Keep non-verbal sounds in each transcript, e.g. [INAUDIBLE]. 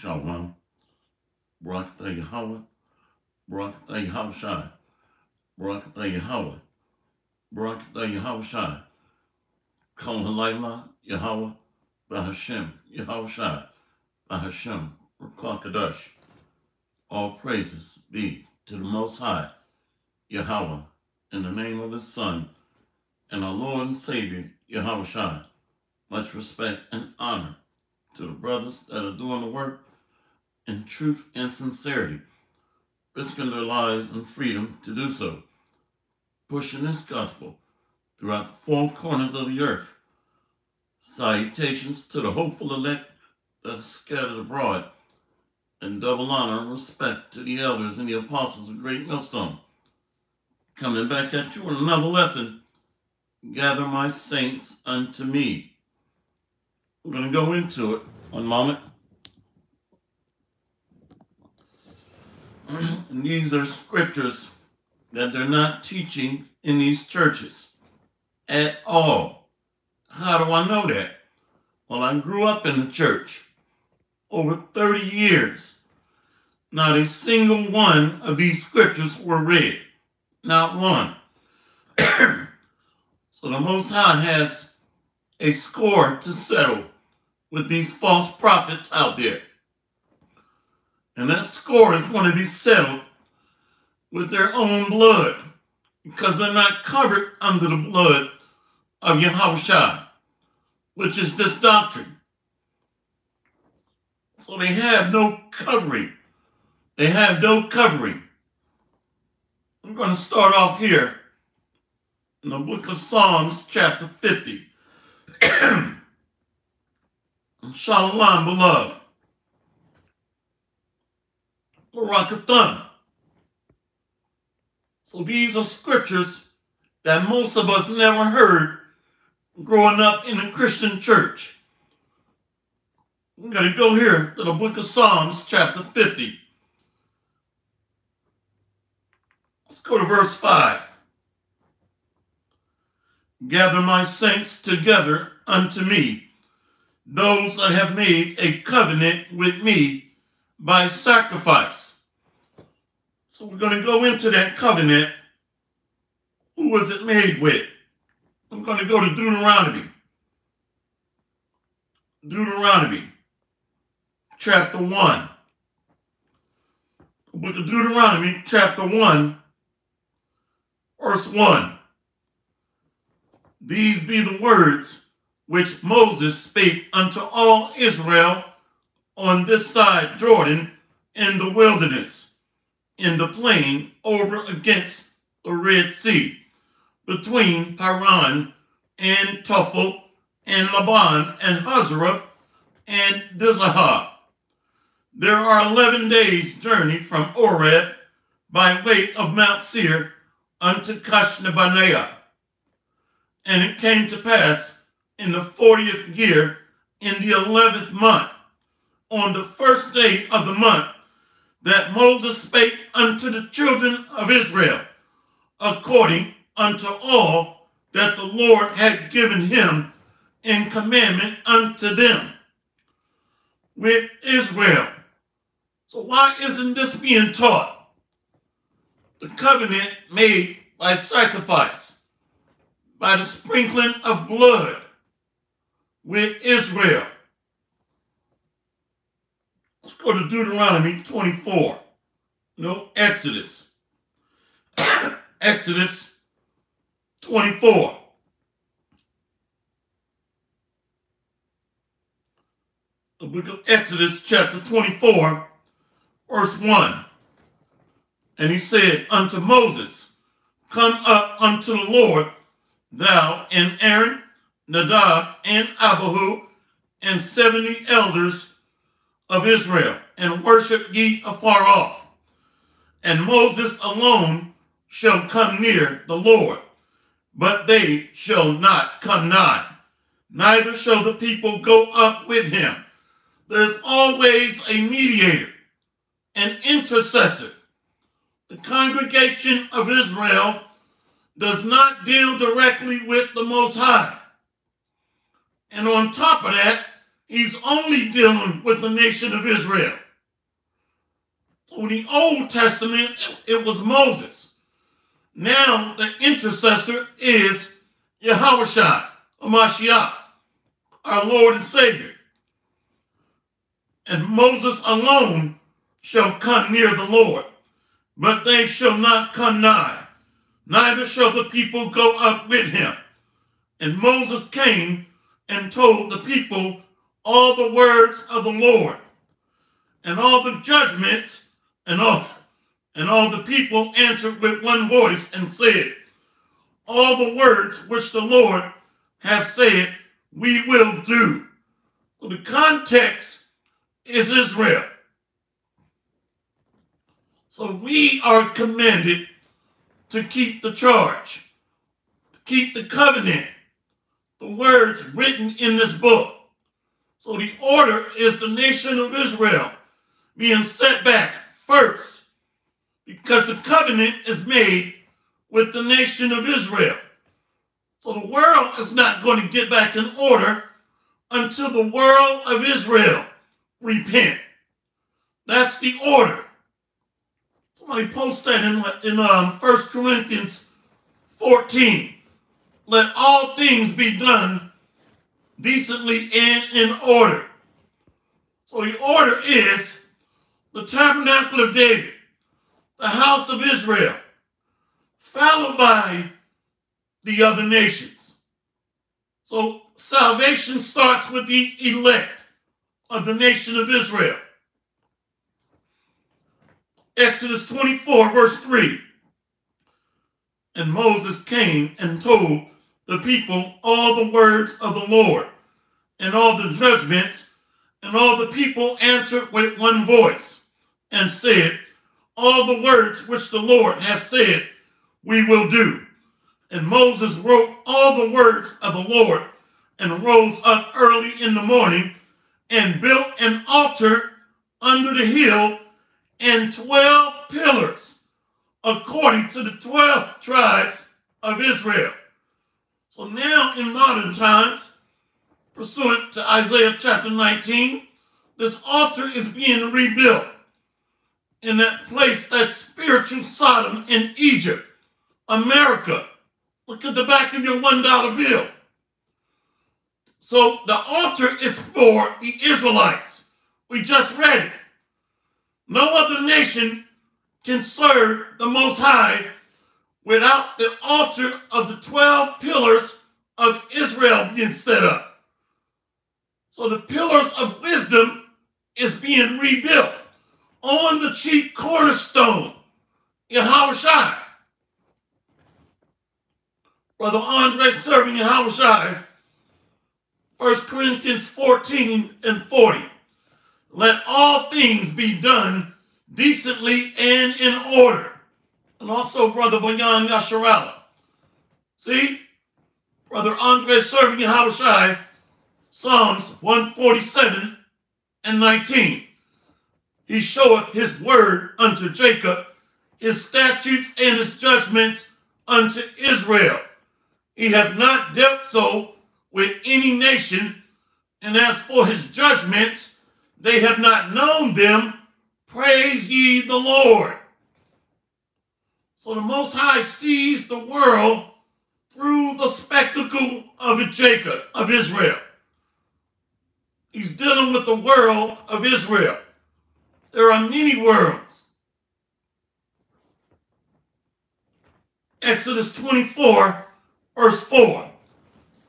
Shalom. Barakatah Yahweh. Barakatah Yahweh Barakatah Yahweh. Barakatah Yahweh Shai. Kol Halayla Yahweh. Bahashem Yahweh Shai. Bahashem Rakakadosh. All praises be to the Most High, Yahweh, in the name of His Son, and our Lord and Savior, Yahweh Shai. Much respect and honor to the brothers that are doing the work in truth and sincerity, risking their lives and freedom to do so, pushing this gospel throughout the four corners of the earth. Salutations to the hopeful elect that are scattered abroad, and double honor and respect to the elders and the apostles of Great Millstone. Coming back at you with another lesson, gather my saints unto me. We're going to go into it. One moment. And these are scriptures that they're not teaching in these churches at all. How do I know that? Well, I grew up in the church over 30 years. Not a single one of these scriptures were read. Not one. [CLEARS THROAT] so the Most High has a score to settle with these false prophets out there. And that score is going to be settled with their own blood because they're not covered under the blood of Yahushua, which is this doctrine. So they have no covering. They have no covering. I'm going to start off here in the book of Psalms, chapter 50. [CLEARS THROAT] Shalom, beloved. Barakathon. So these are scriptures that most of us never heard growing up in a Christian church. I'm going to go here to the book of Psalms, chapter 50. Let's go to verse 5. Gather my saints together unto me those that have made a covenant with me by sacrifice. So we're going to go into that covenant. Who was it made with? I'm going to go to Deuteronomy. Deuteronomy, chapter 1. The book of Deuteronomy, chapter 1, verse 1. These be the words which Moses spake unto all Israel on this side Jordan in the wilderness, in the plain over against the Red Sea, between Paran and Tophel and Laban and Hazeroth and Dizahab. There are 11 days' journey from Horeb by way of Mount Seir unto Kadeshbarnea. And it came to pass in the 40th year in the 11th month, on the first day of the month, that Moses spake unto the children of Israel, according unto all that the Lord had given him in commandment unto them with Israel. So why isn't this being taught? The covenant made by sacrifice, by the sprinkling of blood, with Israel. Let's go to Deuteronomy 24. No, Exodus. [COUGHS] Exodus 24. The book of Exodus, chapter 24, verse 1. And he said unto Moses, Come up unto the Lord, thou and Aaron Nadab and Abihu and seventy elders of Israel, and worship ye afar off. And Moses alone shall come near the Lord, but they shall not come nigh. Neither shall the people go up with him. There's always a mediator, an intercessor. The congregation of Israel does not deal directly with the Most High. And on top of that, He's only dealing with the nation of Israel. In the Old Testament, it was Moses. Now the intercessor is Yahushua, Mashiach, our Lord and Savior. And Moses alone shall come near the Lord, but they shall not come nigh, neither shall the people go up with him. And Moses came and told the people all the words of the Lord, and all the judgments, and all and all the people answered with one voice and said, All the words which the Lord have said, we will do. So the context is Israel. So we are commanded to keep the charge, keep the covenant, the words written in this book. So the order is the nation of Israel being set back first because the covenant is made with the nation of Israel. So the world is not going to get back in order until the world of Israel repent. That's the order. Somebody post that in, in um, 1 Corinthians 14. Let all things be done decently and in order. So the order is the tabernacle of David, the house of Israel, followed by the other nations. So salvation starts with the elect of the nation of Israel. Exodus 24, verse 3. And Moses came and told the people all the words of the Lord and all the judgments, and all the people answered with one voice and said, All the words which the Lord hath said, we will do. And Moses wrote all the words of the Lord and rose up early in the morning and built an altar under the hill and 12 pillars according to the 12 tribes of Israel. So now in modern times, pursuant to Isaiah chapter 19, this altar is being rebuilt in that place, that spiritual Sodom in Egypt, America. Look at the back of your $1 bill. So the altar is for the Israelites. We just read it. No other nation can serve the Most High without the altar of the 12 pillars of Israel being set up. So the pillars of wisdom is being rebuilt on the chief cornerstone, in Yahweh Brother Andre serving in Yahweh 1 Corinthians 14 and 40. Let all things be done decently and in order. And also, Brother Boyan Yasharala. See? Brother Andre serving in Hawashai, Psalms 147 and 19. He showeth his word unto Jacob, his statutes and his judgments unto Israel. He hath not dealt so with any nation, and as for his judgments, they have not known them. Praise ye the Lord. So the Most High sees the world through the spectacle of Jacob, of Israel. He's dealing with the world of Israel. There are many worlds. Exodus 24, verse 4.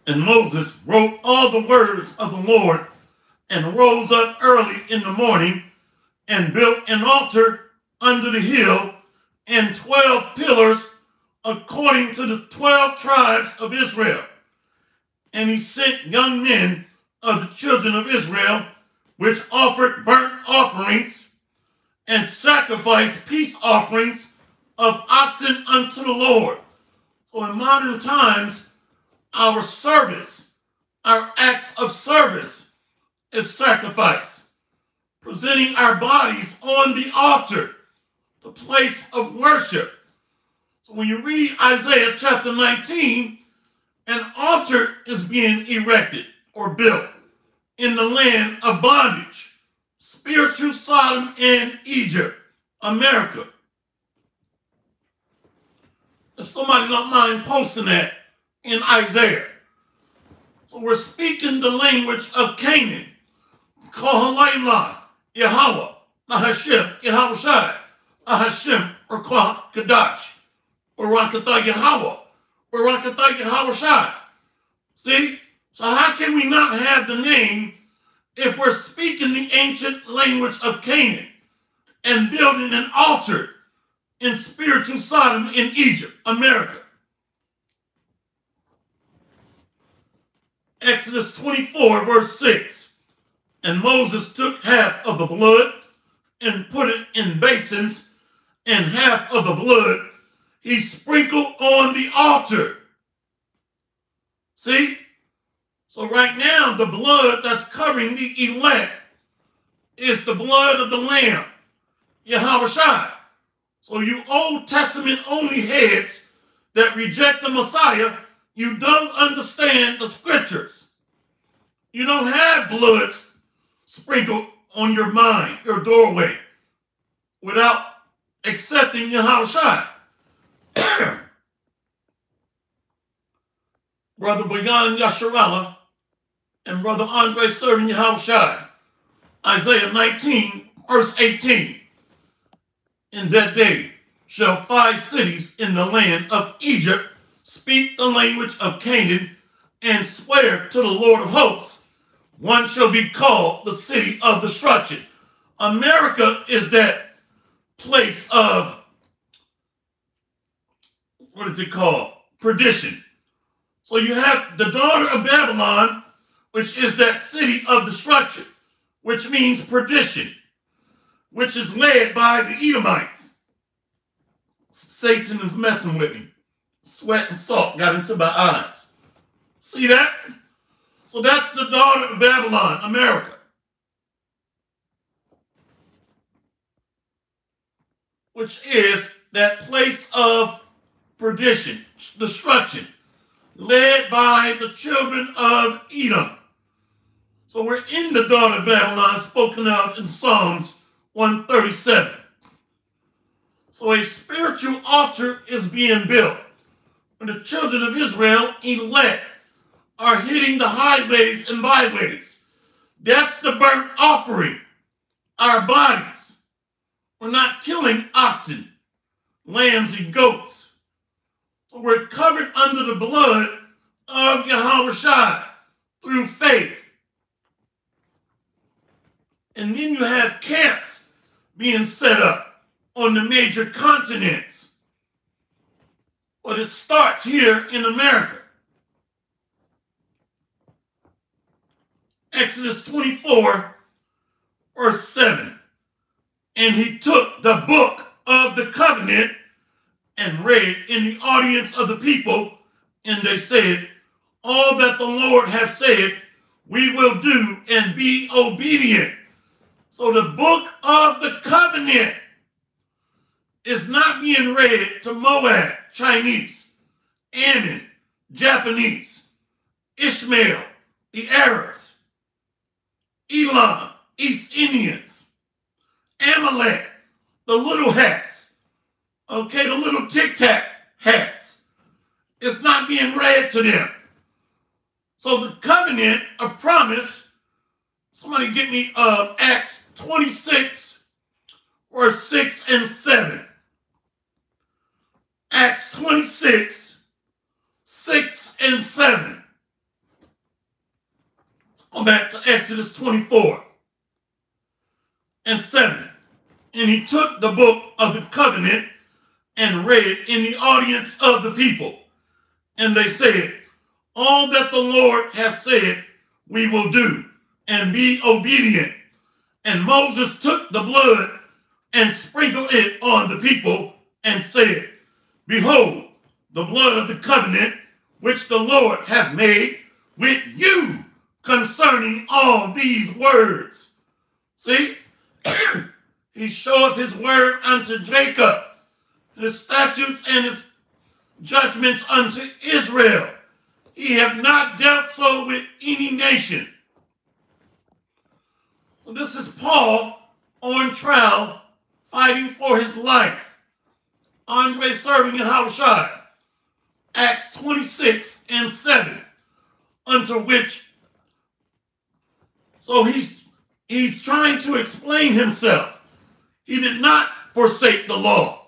And Moses wrote all the words of the Lord and rose up early in the morning and built an altar under the hill and 12 pillars according to the 12 tribes of Israel. And he sent young men of the children of Israel, which offered burnt offerings and sacrificed peace offerings of oxen unto the Lord. So in modern times, our service, our acts of service, is sacrifice, presenting our bodies on the altar, the place of worship. So when you read Isaiah chapter 19, an altar is being erected or built in the land of bondage, spiritual Sodom and Egypt, America. If somebody don't mind posting that in Isaiah. So we're speaking the language of Canaan. Yahweh, Yahweh Ahashem, or Kadash, or Rakatha Yahweh, or Rakatha Yahweh See? So how can we not have the name if we're speaking the ancient language of Canaan and building an altar in spiritual Sodom in Egypt, America? Exodus 24, verse 6. And Moses took half of the blood and put it in basins, and half of the blood he sprinkled on the altar. See? So right now, the blood that's covering the elect is the blood of the Lamb, Yahweh. So you Old Testament only heads that reject the Messiah, you don't understand the scriptures. You don't have blood sprinkled on your mind, your doorway, without accepting Yahweh Shai. [COUGHS] Brother Bayan Yasharala and Brother Andre serving Yahushua. Isaiah 19, verse 18. In that day shall five cities in the land of Egypt speak the language of Canaan and swear to the Lord of hosts. One shall be called the city of destruction. America is that place of, what is it called? Perdition. So you have the daughter of Babylon, which is that city of destruction, which means perdition, which is led by the Edomites. Satan is messing with me. Sweat and salt got into my eyes. See that? So that's the daughter of Babylon, America. Which is that place of perdition, destruction led by the children of Edom. So we're in the daughter of Babylon spoken of in Psalms 137. So a spiritual altar is being built. And the children of Israel, elect, are hitting the highways and byways. That's the burnt offering. Our bodies. We're not killing oxen, lambs, and goats. We're covered under the blood of Yahweh Shai through faith. And then you have camps being set up on the major continents. But it starts here in America. Exodus 24, verse 7. And he took the book of the covenant and read in the audience of the people, and they said, All that the Lord has said, we will do and be obedient. So the book of the covenant is not being read to Moab, Chinese, Ammon, Japanese, Ishmael, the Arabs, Elam, East Indians, Amalek, the little hats, Okay, the little tic tac hats. It's not being read to them. So the covenant of promise, somebody get me uh, Acts 26, verse 6 and 7. Acts 26, 6 and 7. Let's go back to Exodus 24 and 7. And he took the book of the covenant and read in the audience of the people. And they said, All that the Lord hath said, we will do, and be obedient. And Moses took the blood and sprinkled it on the people and said, Behold, the blood of the covenant which the Lord hath made with you concerning all these words. See, he showeth his word unto Jacob his statutes and his judgments unto Israel. He have not dealt so with any nation. This is Paul on trial, fighting for his life. Andre serving in Yahushua. Acts 26 and 7, unto which, so he's he's trying to explain himself. He did not forsake the law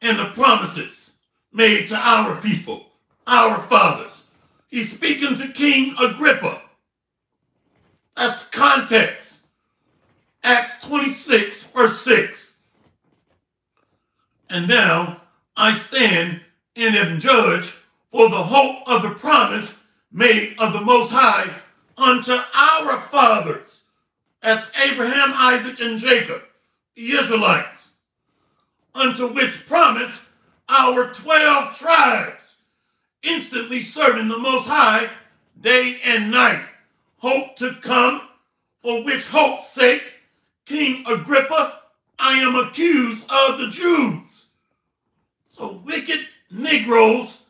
and the promises made to our people, our fathers. He's speaking to King Agrippa. That's context. Acts 26, verse 6. And now I stand and am judged for the hope of the promise made of the Most High unto our fathers. That's Abraham, Isaac, and Jacob, the Israelites, unto which promise our 12 tribes, instantly serving the Most High day and night, hope to come, for which hope's sake, King Agrippa, I am accused of the Jews. So wicked Negroes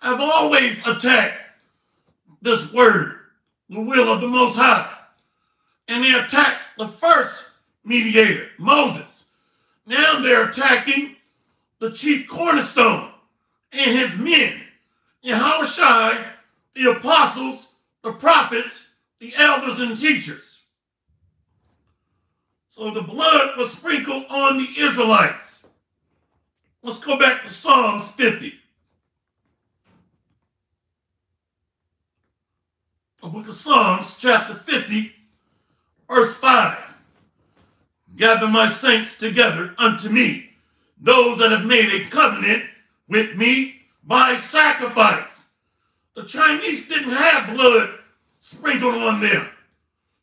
have always attacked this word, the will of the Most High. And they attacked the first mediator, Moses. Now they're attacking the chief cornerstone and his men, and Yahushua, the apostles, the prophets, the elders, and teachers. So the blood was sprinkled on the Israelites. Let's go back to Psalms 50. The book of Psalms, chapter 50, verse 5. Gather my saints together unto me, those that have made a covenant with me by sacrifice. The Chinese didn't have blood sprinkled on them.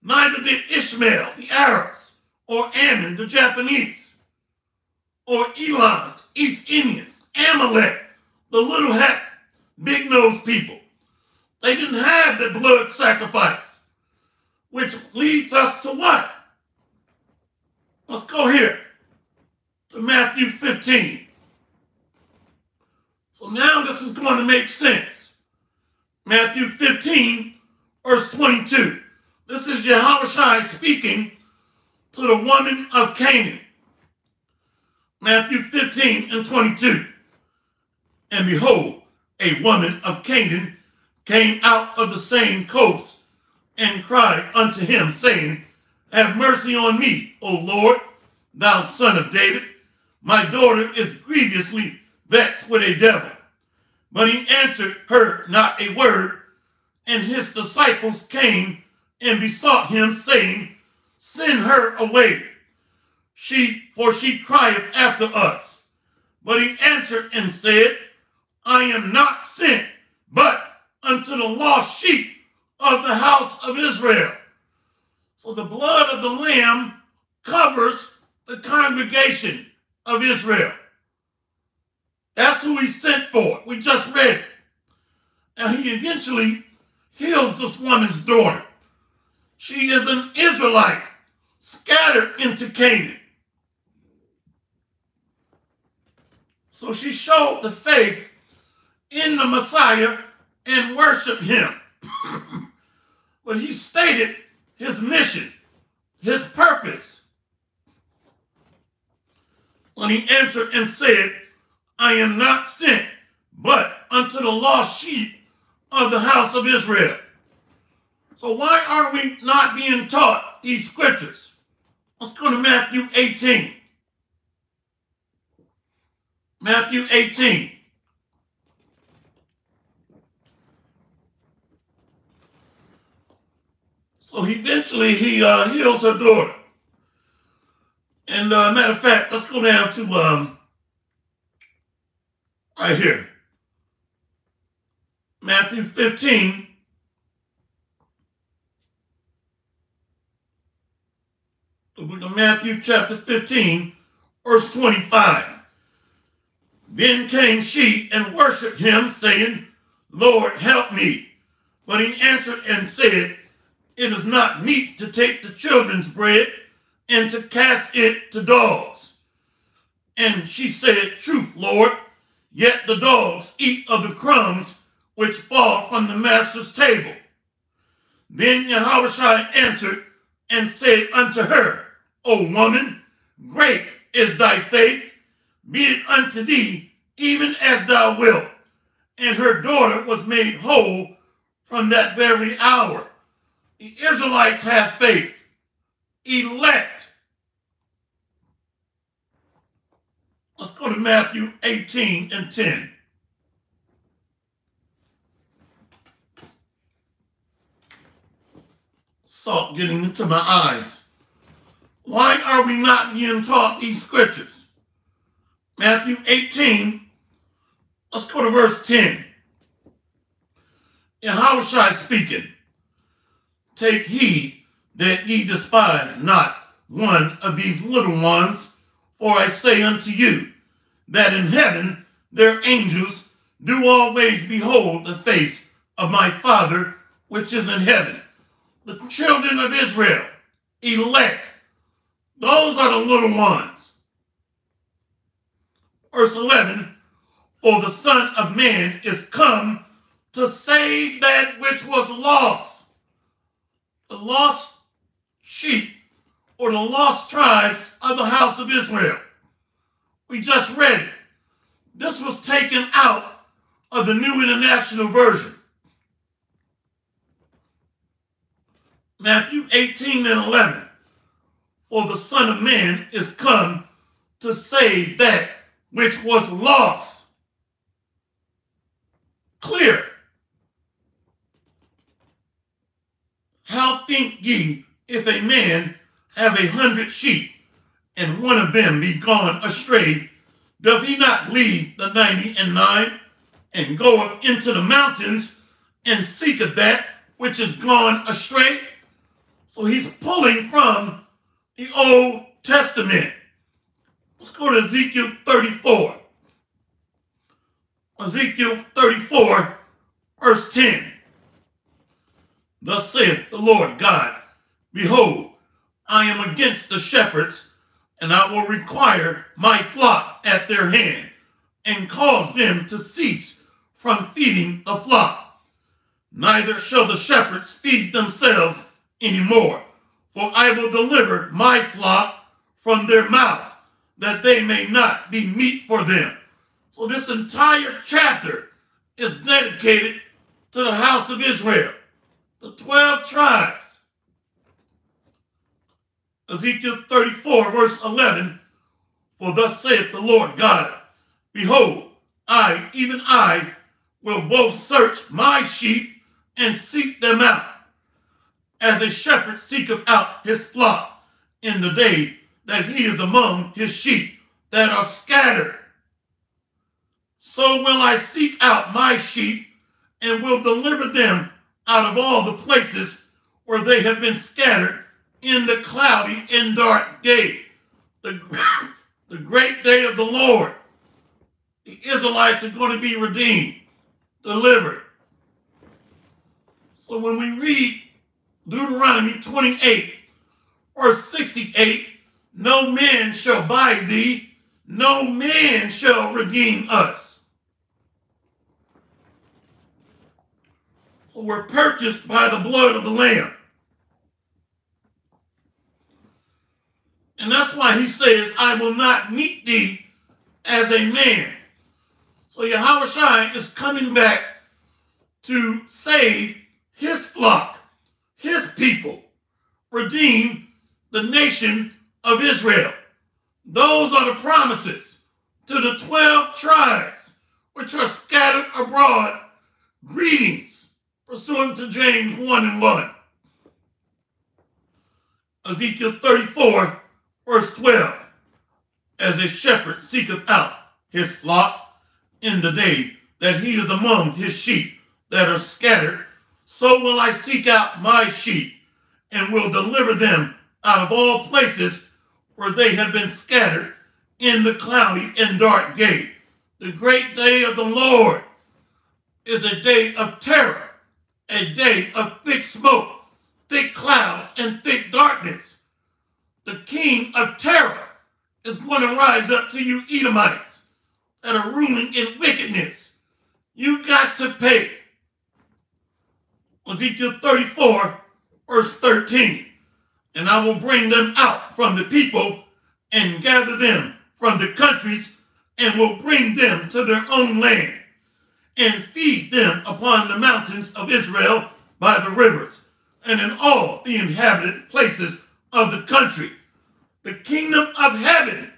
Neither did Ishmael, the Arabs, or Ammon, the Japanese or Elam, East Indians, Amalek, the little hat, big nosed people. They didn't have the blood sacrifice, which leads us to what? Let's go here to Matthew 15. So now this is going to make sense. Matthew 15, verse 22. This is Yahweh speaking to the woman of Canaan. Matthew 15 and 22. And behold, a woman of Canaan came out of the same coast and cried unto him, saying, Have mercy on me, O Lord, thou son of David. My daughter is grievously vexed with a devil. But he answered her not a word, and his disciples came and besought him, saying, Send her away she for she crieth after us. But he answered and said, I am not sent, but unto the lost sheep of the house of Israel. So the blood of the Lamb covers the congregation of Israel. That's who he sent for. We just read it. And he eventually heals this woman's daughter. She is an Israelite scattered into Canaan. So she showed the faith in the Messiah and worshiped him. [COUGHS] but he stated his mission, his purpose. When he answered and said, I am not sent, but unto the lost sheep of the house of Israel. So why are we not being taught these scriptures? Let's go to Matthew 18. Matthew 18. So eventually he uh, heals her daughter. And uh, matter of fact, let's go down to um, right here. Matthew 15. The book of Matthew, chapter 15, verse 25. Then came she and worshipped him, saying, Lord, help me. But he answered and said, It is not meet to take the children's bread and to cast it to dogs. And she said, Truth, Lord, yet the dogs eat of the crumbs which fall from the master's table. Then Yahushua answered, and said unto her, O woman, great is thy faith, be it unto thee even as thou wilt. And her daughter was made whole from that very hour. The Israelites have faith, elect. Let's go to Matthew 18 and 10. Salt getting into my eyes. Why are we not being taught these scriptures? Matthew 18, let's go to verse 10. And how Yahushua speaking, take heed that ye despise not one of these little ones, for I say unto you, that in heaven their angels do always behold the face of my Father which is in heaven. The children of Israel, elect, those are the little ones. Verse 11, for the Son of Man is come to save that which was lost. The lost sheep or the lost tribes of the house of Israel. We just read it. This was taken out of the New International Version. Matthew 18 and 11. For the Son of Man is come to save that which was lost. Clear. How think ye if a man have a hundred sheep, and one of them be gone astray, doth he not leave the ninety and nine, and goeth into the mountains, and seeketh that which is gone astray? So he's pulling from the Old Testament. Let's go to Ezekiel 34. Ezekiel 34, verse 10. Thus saith the Lord God, Behold, I am against the shepherds, and I will require my flock at their hand, and cause them to cease from feeding the flock. Neither shall the shepherds feed themselves any more, for I will deliver my flock from their mouth, that they may not be meat for them. So this entire chapter is dedicated to the house of Israel the 12 tribes. Ezekiel 34, verse 11 For thus saith the Lord God, Behold, I, even I, will both search my sheep and seek them out, as a shepherd seeketh out his flock in the day that he is among his sheep that are scattered. So will I seek out my sheep and will deliver them out of all the places where they have been scattered in the cloudy and dark day, the, [COUGHS] the great day of the Lord. The Israelites are going to be redeemed, delivered. So when we read Deuteronomy 28, verse 68, no man shall buy thee, no man shall redeem us. Were purchased by the blood of the Lamb. And that's why he says, I will not meet thee as a man. So Yahweh Shai is coming back to save his flock, his people, redeem the nation of Israel. Those are the promises to the 12 tribes which are scattered abroad. Greetings pursuant to James 1 and 1. Ezekiel 34, verse 12. As a shepherd seeketh out his flock in the day that he is among his sheep that are scattered, so will I seek out my sheep and will deliver them out of all places where they have been scattered in the cloudy and dark gate. The great day of the Lord is a day of terror a day of thick smoke, thick clouds, and thick darkness. The king of terror is going to rise up to you Edomites that are ruling in wickedness. You got to pay. Ezekiel 34, verse 13. and I will bring them out from the people and gather them from the countries and will bring them to their own land and feed them upon the mountains of Israel by the rivers and in all the inhabited places of the country. The kingdom of heaven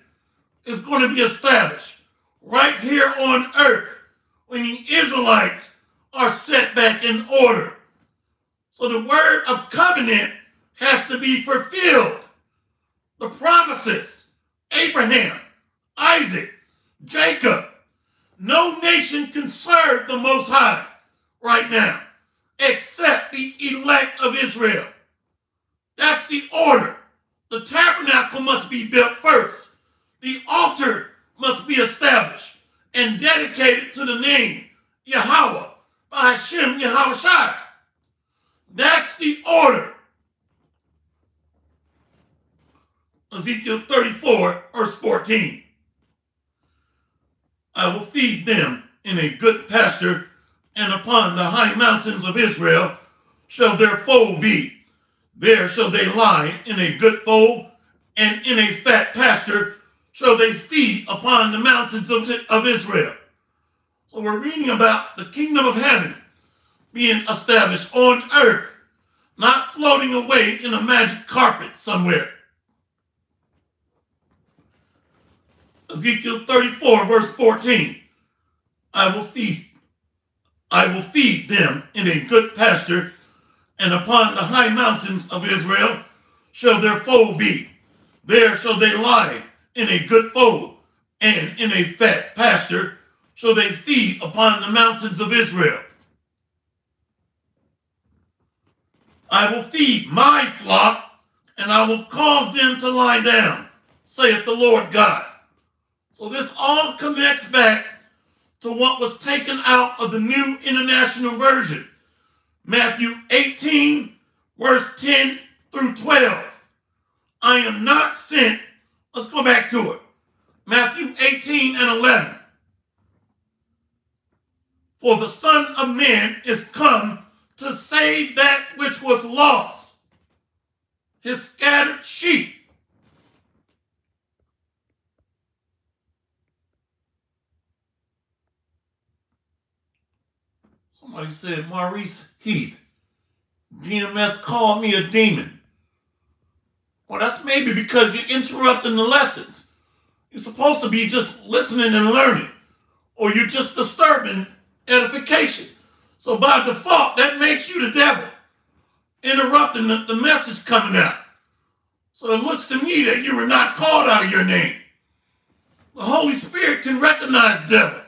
is going to be established right here on earth when the Israelites are set back in order. So the word of covenant has to be fulfilled. The promises, Abraham, Isaac, Jacob, no nation can serve the Most High right now except the elect of Israel. That's the order. The tabernacle must be built first. The altar must be established and dedicated to the name Yahweh by Hashem Yahweh That's the order. Ezekiel 34, verse 14. I will feed them in a good pasture, and upon the high mountains of Israel shall their fold be. There shall they lie in a good fold, and in a fat pasture shall they feed upon the mountains of, of Israel. So we're reading about the kingdom of heaven being established on earth, not floating away in a magic carpet somewhere. Ezekiel 34, verse 14. I will feed, I will feed them in a good pasture, and upon the high mountains of Israel shall their fold be. There shall they lie in a good fold, and in a fat pasture shall they feed upon the mountains of Israel. I will feed my flock, and I will cause them to lie down, saith the Lord God. So this all connects back to what was taken out of the New International Version. Matthew 18, verse 10 through 12. I am not sent. Let's go back to it. Matthew 18 and 11. For the Son of Man is come to save that which was lost, his scattered sheep. Somebody said, Maurice Heath, GMS called me a demon. Well, that's maybe because you're interrupting the lessons. You're supposed to be just listening and learning, or you're just disturbing edification. So by default, that makes you the devil, interrupting the, the message coming out. So it looks to me that you were not called out of your name. The Holy Spirit can recognize devils.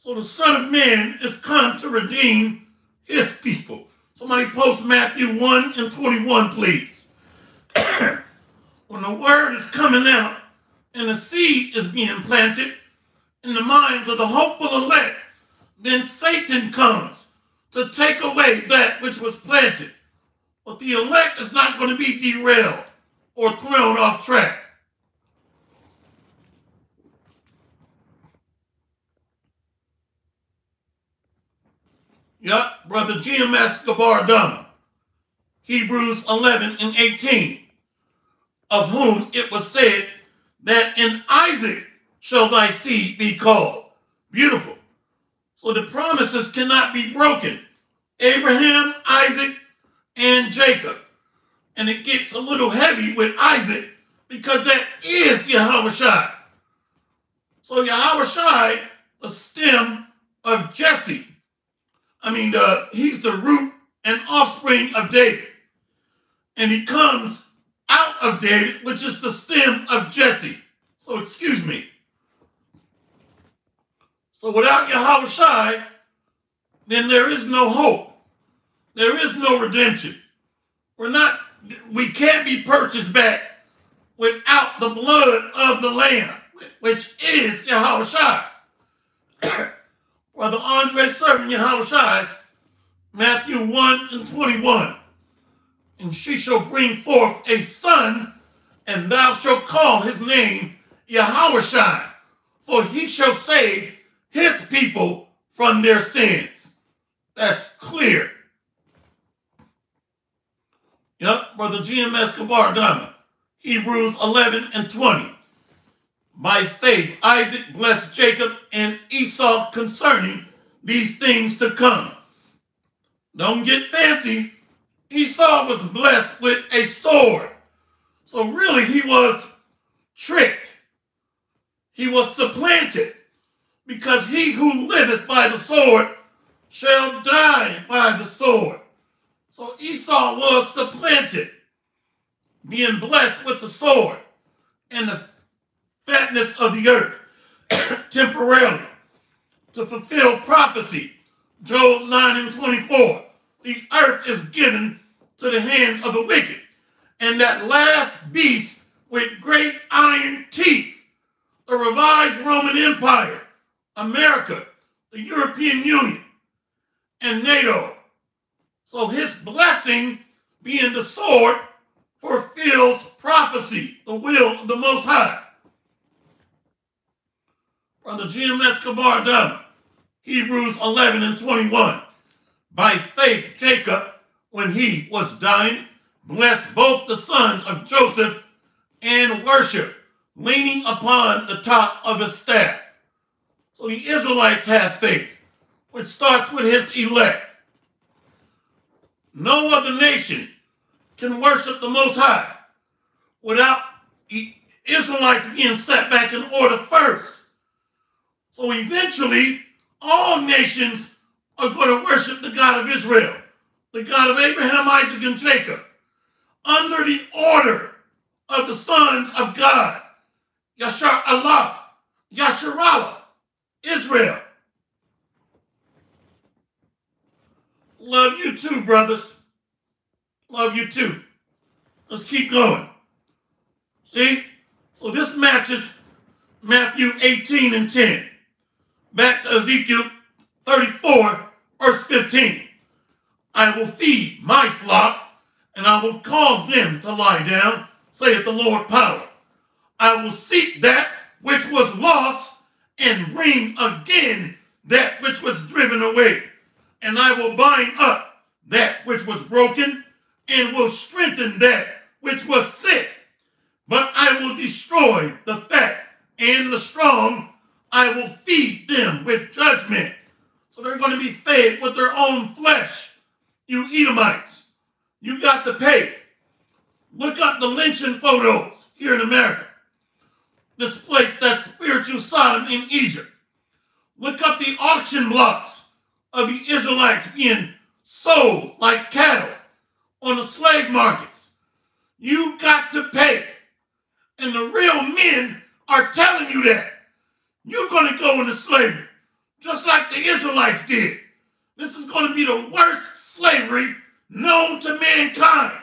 So the Son of Man is come to redeem his people. Somebody post Matthew 1 and 21, please. [CLEARS THROAT] when the word is coming out and the seed is being planted in the minds of the hopeful elect, then Satan comes to take away that which was planted. But the elect is not going to be derailed or thrown off track. Yep, brother GMS Gabardama. Hebrews 11 and 18. Of whom it was said that in Isaac shall thy seed be called. Beautiful. So the promises cannot be broken. Abraham, Isaac, and Jacob. And it gets a little heavy with Isaac because that is Yahweh Shai. So Yahweh Shai, the stem of Jesse. I mean, uh, he's the root and offspring of David. And he comes out of David, which is the stem of Jesse. So excuse me. So without Yahweh Shai, then there is no hope. There is no redemption. We're not, we can't be purchased back without the blood of the Lamb, which is Yahweh Shai. [CLEARS THROAT] Brother Andre serving Yahweh Shai, Matthew 1 and 21. And she shall bring forth a son, and thou shalt call his name Yahweh Shai, for he shall save his people from their sins. That's clear. Yep, Brother GMS Kabardama. Hebrews 11 and 20. By faith, Isaac blessed Jacob and Esau concerning these things to come. Don't get fancy. Esau was blessed with a sword. So really, he was tricked. He was supplanted because he who liveth by the sword shall die by the sword. So Esau was supplanted, being blessed with the sword and the fatness of the earth [COUGHS] temporarily to fulfill prophecy. Job 9 and 24. The earth is given to the hands of the wicked, and that last beast with great iron teeth, the revised Roman Empire, America, the European Union, and NATO. So his blessing, being the sword, fulfills prophecy, the will of the Most High. Brother GMS Kabar Hebrews 11 and 21. By faith, Jacob, when he was dying, blessed both the sons of Joseph and worship, leaning upon the top of his staff. So the Israelites have faith, which starts with his elect. No other nation can worship the Most High without Israelites being set back in order first. So eventually, all nations are going to worship the God of Israel, the God of Abraham, Isaac, and Jacob, under the order of the sons of God, Yashar Allah, Yasharallah, Israel. Love you too, brothers. Love you too. Let's keep going. See? So this matches Matthew 18 and 10. Back to Ezekiel 34, verse 15. I will feed my flock, and I will cause them to lie down, saith the Lord power. I will seek that which was lost and bring again that which was driven away. And I will bind up that which was broken and will strengthen that which was sick. But I will destroy the fat and the strong. I will feed them with judgment. So they're going to be fed with their own flesh. You Edomites, you got to pay. Look up the lynching photos here in America. This place that's spiritual Sodom in Egypt. Look up the auction blocks of the Israelites being sold like cattle on the slave markets. You got to pay. And the real men are telling you that. You're going to go into slavery, just like the Israelites did. This is going to be the worst slavery known to mankind.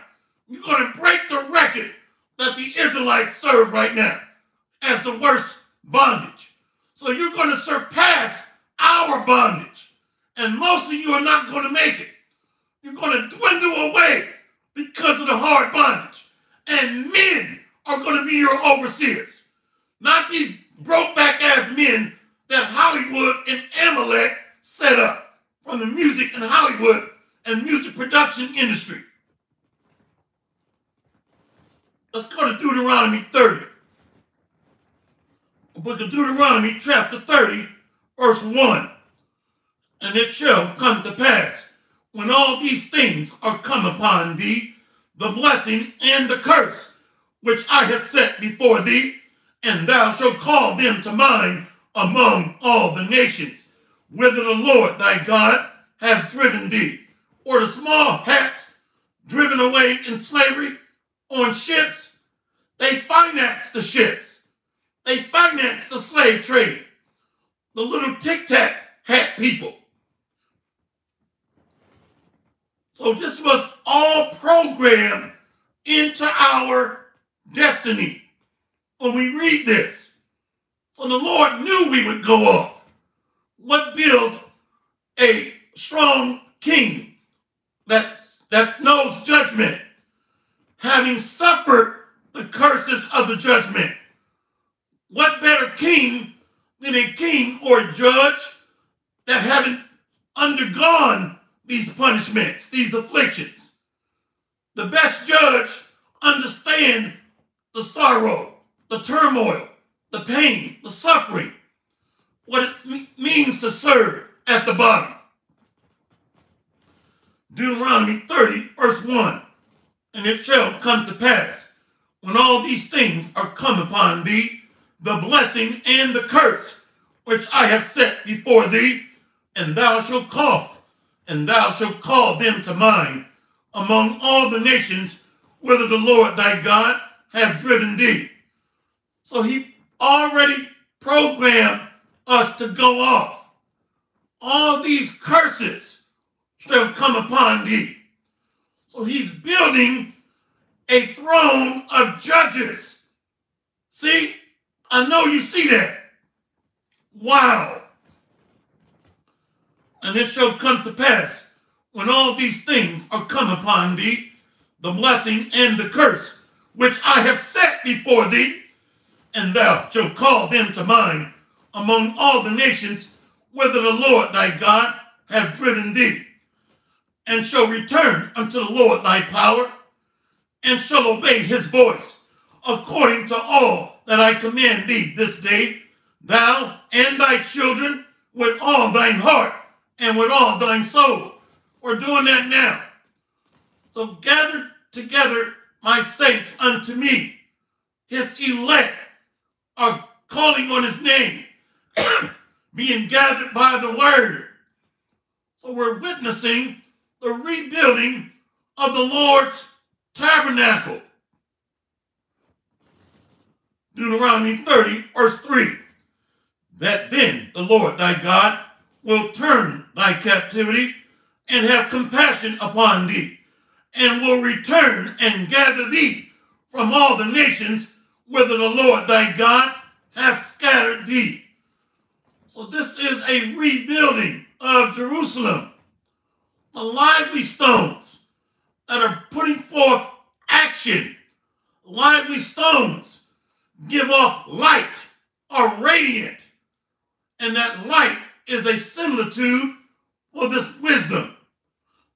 You're going to break the record that the Israelites serve right now as the worst bondage. So you're going to surpass our bondage. And most of you are not going to make it. You're going to dwindle away because of the hard bondage. And men are going to be your overseers. Not these broke back ass men that Hollywood and Amalek set up from the music and Hollywood and music production industry. Let's go to Deuteronomy 30. The book of Deuteronomy, chapter 30, verse 1. And it shall come to pass when all these things are come upon thee, the blessing and the curse which I have set before thee, and thou shalt call them to mind among all the nations, whither the Lord thy God hath driven thee, or the small hats driven away in slavery, on ships. They finance the ships. They finance the slave trade. The little tic tac hat people. So this was all programmed into our destiny when we read this. So the Lord knew we would go off. What builds a strong king that, that knows judgment having suffered the curses of the judgment. What better king than a king or a judge that haven't undergone these punishments, these afflictions? The best judge understand the sorrow, the turmoil, the pain, the suffering, what it means to serve at the bottom. Deuteronomy 30, verse 1. And it shall come to pass, when all these things are come upon thee, the blessing and the curse which I have set before thee, and thou shalt call, and thou shalt call them to mind among all the nations whither the Lord thy God hath driven thee. So he already programmed us to go off. All these curses shall come upon thee. So he's building a throne of judges. See, I know you see that. Wow. And it shall come to pass when all these things are come upon thee, the blessing and the curse, which I have set before thee, and thou shalt call them to mind among all the nations whither the Lord thy God hath driven thee, and shall return unto the Lord thy power, and shall obey his voice, according to all that I command thee this day, thou and thy children with all thine heart and with all thine soul. We're doing that now. So gather together my saints unto me, his elect are calling on his name, [COUGHS] being gathered by the word. So we're witnessing the rebuilding of the Lord's tabernacle. Deuteronomy 30, verse 3. That then the Lord thy God will turn thy captivity and have compassion upon thee, and will return and gather thee from all the nations whither the Lord thy God hath scattered thee. So this is a rebuilding of Jerusalem. The lively stones that are putting forth action. Lively stones give off light, are radiant. And that light is a similitude for this wisdom.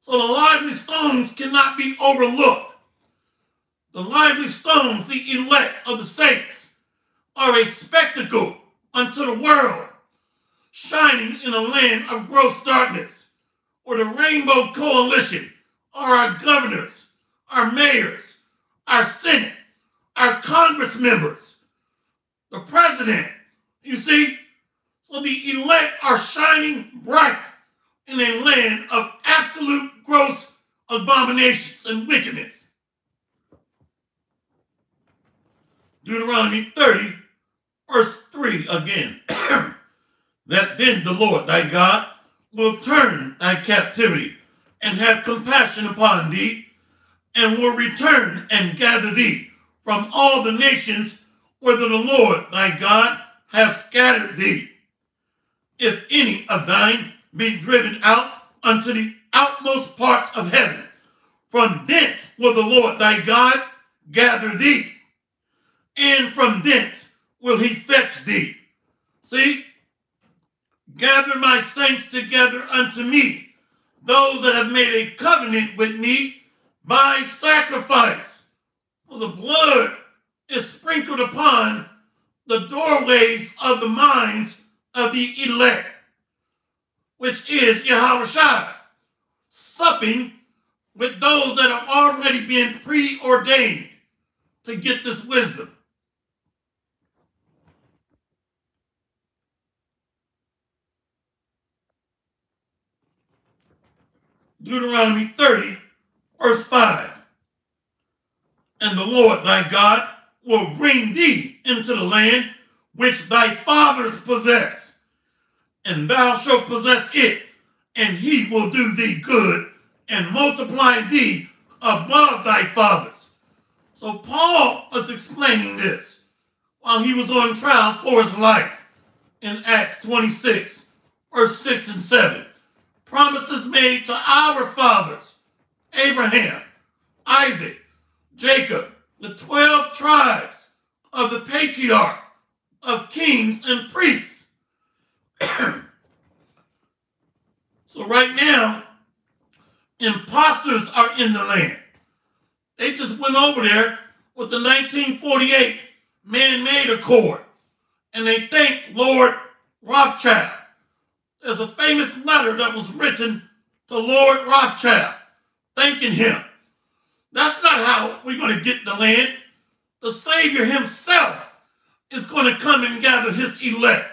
So the lively stones cannot be overlooked. The lively stones, the elect of the saints, are a spectacle unto the world, shining in a land of gross darkness, where the Rainbow Coalition are our governors, our mayors, our Senate, our Congress members, the president. You see, so the elect are shining bright in a land of absolute gross abominations and wickedness. Deuteronomy 30, verse 3 again. [CLEARS THROAT] that then the Lord thy God will turn thy captivity and have compassion upon thee, and will return and gather thee from all the nations whither the Lord thy God hath scattered thee. If any of thine be driven out unto the outmost parts of heaven, from thence will the Lord thy God gather thee and from thence will he fetch thee. See? Gather my saints together unto me, those that have made a covenant with me by sacrifice. For the blood is sprinkled upon the doorways of the minds of the elect, which is Yahweh supping with those that have already been preordained to get this wisdom. Deuteronomy 30, verse 5. And the Lord thy God will bring thee into the land which thy fathers possess, and thou shalt possess it, and he will do thee good and multiply thee above thy fathers. So Paul was explaining this while he was on trial for his life in Acts 26, verse 6 and 7 promises made to our fathers, Abraham, Isaac, Jacob, the 12 tribes of the patriarch of kings and priests. [CLEARS THROAT] so right now, imposters are in the land. They just went over there with the 1948 man-made accord, and they thank Lord Rothschild. There's a famous letter that was written to Lord Rothschild, thanking him. That's not how we're going to get the land. The Savior himself is going to come and gather his elect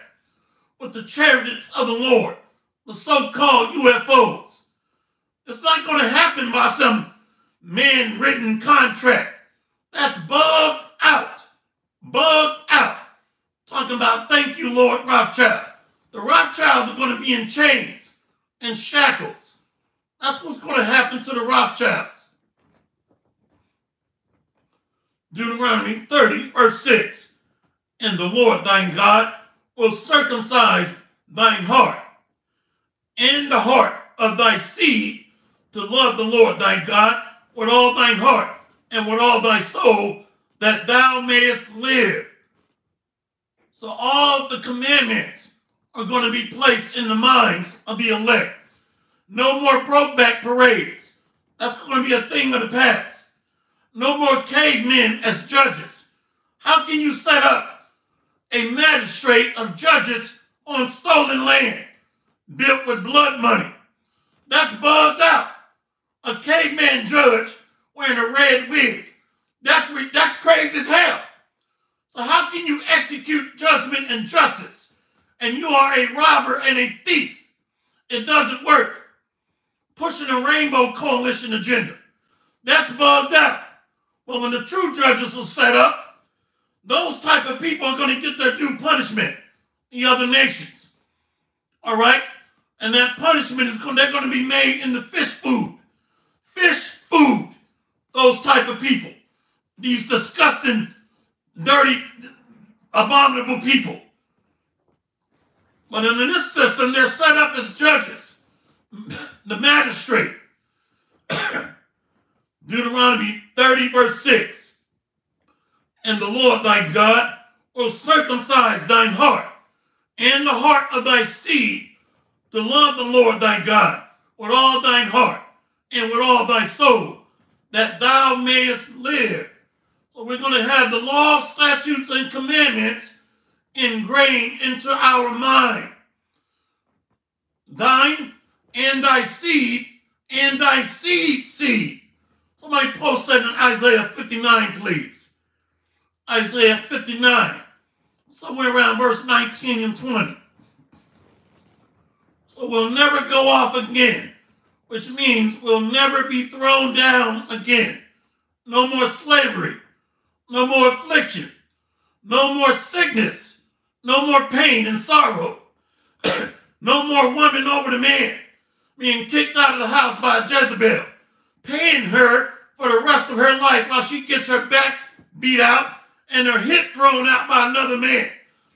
with the chariots of the Lord, the so-called UFOs. It's not going to happen by some man-written contract. That's bugged out. Bugged out. Talking about thank you, Lord Rothschild. Are going to be in chains and shackles. That's what's going to happen to the Rothschilds. Deuteronomy 30, verse 6. And the Lord thine God will circumcise thine heart and the heart of thy seed to love the Lord thy God with all thine heart and with all thy soul, that thou mayest live. So all the commandments are going to be placed in the minds of the elect. No more brokeback parades. That's going to be a thing of the past. No more cavemen as judges. How can you set up a magistrate of judges on stolen land built with blood money? That's bugged out. A caveman judge wearing a red wig. That's, that's crazy as hell. So how can you execute judgment and justice and you are a robber and a thief? It doesn't work. Pushing a rainbow coalition agenda. That's bugged out. But when the true judges are set up, those type of people are going to get their due punishment in the other nations. All right? And that punishment is going, they're going to be made in the fish food. Fish food. Those type of people. These disgusting, dirty, abominable people. But in this system, they're set up as judges, the magistrate. [COUGHS] Deuteronomy 30, verse 6. And the Lord thy God will circumcise thine heart and the heart of thy seed to love the Lord thy God with all thine heart and with all thy soul, that thou mayest live. So we're going to have the law, statutes, and commandments ingrained into our mind. Thine and thy seed and thy seed seed. Somebody post that in Isaiah 59, please. Isaiah 59, somewhere around verse 19 and 20. So we'll never go off again, which means we'll never be thrown down again. No more slavery, no more affliction, no more sickness, no more pain and sorrow, [CLEARS THROAT] no more woman over the man being kicked out of the house by Jezebel, paying her for the rest of her life while she gets her back beat out and her hip thrown out by another man.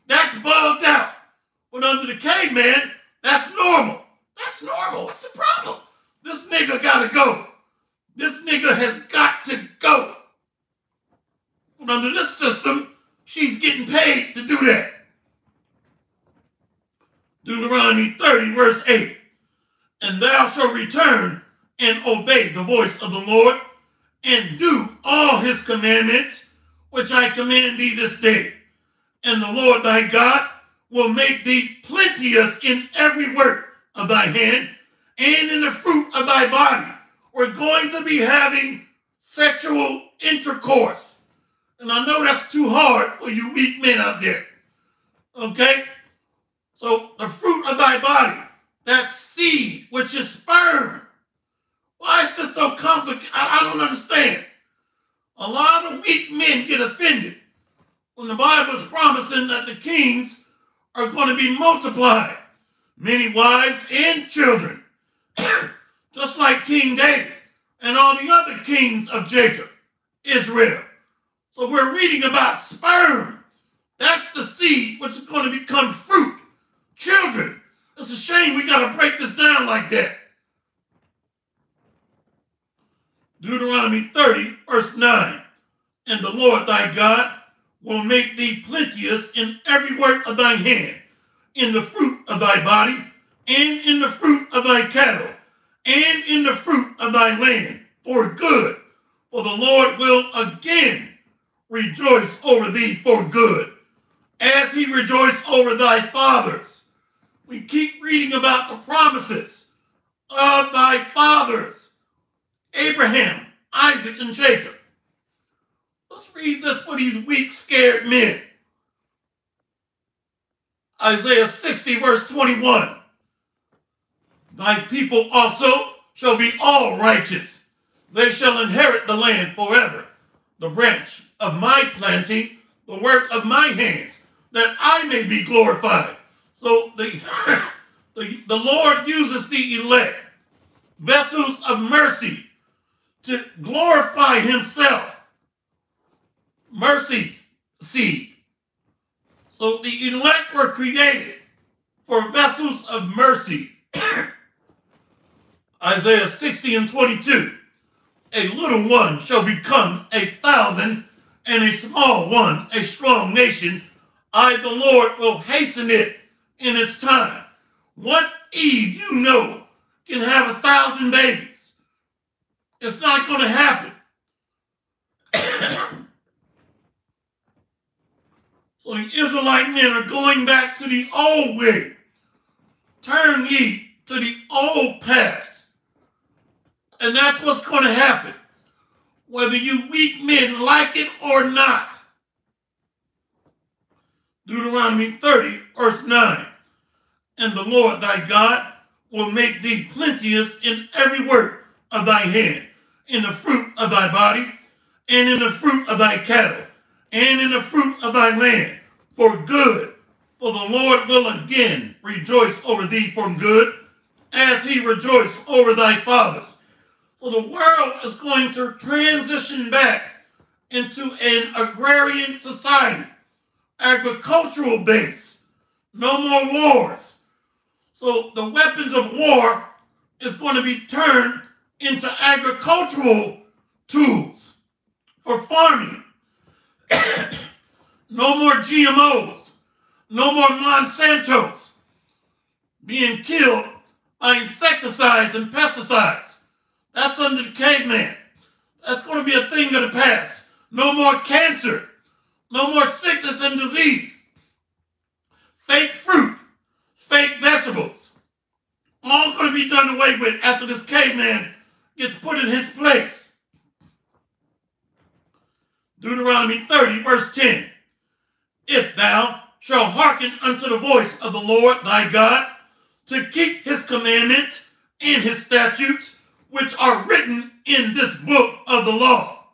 That's bugged out. But under the caveman, that's normal. That's normal. What's the problem? This nigga gotta go. This nigga has got to go. But under this system, she's getting paid to do that. Deuteronomy 30, verse 8. And thou shalt return and obey the voice of the Lord and do all his commandments, which I command thee this day. And the Lord thy God will make thee plenteous in every work of thy hand and in the fruit of thy body. We're going to be having sexual intercourse. And I know that's too hard for you weak men out there. Okay? So the fruit of thy body, that seed, which is sperm. Why is this so complicated? I, don't understand. A lot of weak men get offended when the Bible is promising that the kings are going to be multiplied, many wives and children, [COUGHS] just like King David and all the other kings of Jacob, Israel. So we're reading about sperm. That's the seed which is going to become fruit, children. It's a shame we got to break this down like that. Deuteronomy 30, verse 9. And the Lord thy God will make thee plenteous in every work of thy hand, in the fruit of thy body, and in the fruit of thy cattle, and in the fruit of thy land, for good, for the Lord will again rejoice over thee for good, as he rejoiced over thy fathers. We keep reading about the promises of thy fathers, Abraham, Isaac, and Jacob. Let's read this for these weak, scared men. Isaiah 60, verse 21. Thy people also shall be all righteous. They shall inherit the land forever. The branch of my planting, the work of my hands, that I may be glorified. So the, [LAUGHS] the, the Lord uses the elect, vessels of mercy, to glorify himself. Mercy seed. So the elect were created for vessels of mercy. [COUGHS] Isaiah 60 and 22. A little one shall become a thousand, and a small one a strong nation. I, the Lord, will hasten it in its time. What Eve you know can have a thousand babies? It's not going to happen. [COUGHS] so the Israelite men are going back to the old way. Turn ye to the old past and that's what's going to happen, whether you weak men like it or not. Deuteronomy 30, verse 9. And the Lord thy God will make thee plenteous in every work of thy hand, in the fruit of thy body, and in the fruit of thy cattle, and in the fruit of thy land, for good. For the Lord will again rejoice over thee for good, as he rejoiced over thy fathers so the world is going to transition back into an agrarian society, agricultural base, no more wars. So the weapons of war is going to be turned into agricultural tools for farming. [COUGHS] no more GMOs, no more Monsantos being killed by insecticides and pesticides. That's under the caveman. That's going to be a thing of the past. No more cancer. No more sickness and disease. Fake fruit. Fake vegetables. All going to be done away with after this caveman gets put in his place. Deuteronomy 30, verse 10. If thou shalt hearken unto the voice of the Lord thy God, to keep his commandments and his statutes, which are written in this book of the law.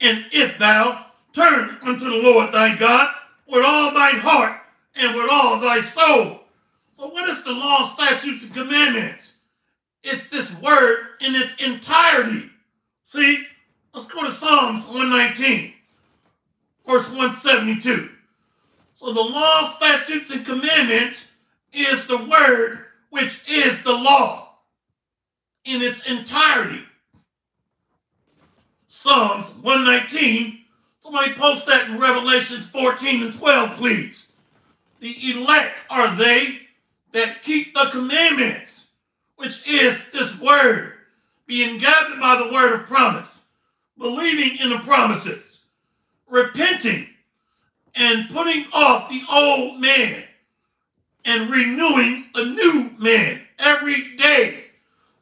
And if thou turn unto the Lord thy God with all thine heart and with all thy soul. So, what is the law, statutes, and commandments? It's this word in its entirety. See, let's go to Psalms 119, verse 172. So, the law, statutes, and commandments is the word which is the law in its entirety. Psalms 119. Somebody post that in Revelations 14 and 12, please. The elect are they that keep the commandments, which is this word, being gathered by the word of promise, believing in the promises, repenting, and putting off the old man, and renewing a new man every day